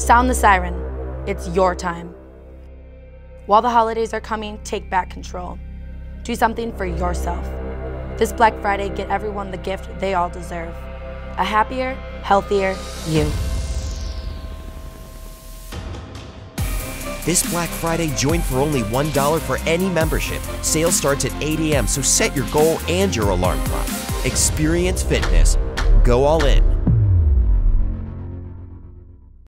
Sound the siren. It's your time. While the holidays are coming, take back control. Do something for yourself. This Black Friday, get everyone the gift they all deserve a happier, healthier you. This Black Friday, join for only $1 for any membership. Sale starts at 8 a.m., so set your goal and your alarm clock. Xperience Fitness. Go all in